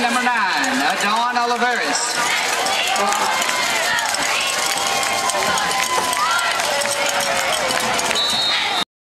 number nine, Dawn Oliveris.